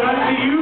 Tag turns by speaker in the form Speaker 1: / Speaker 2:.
Speaker 1: done to you.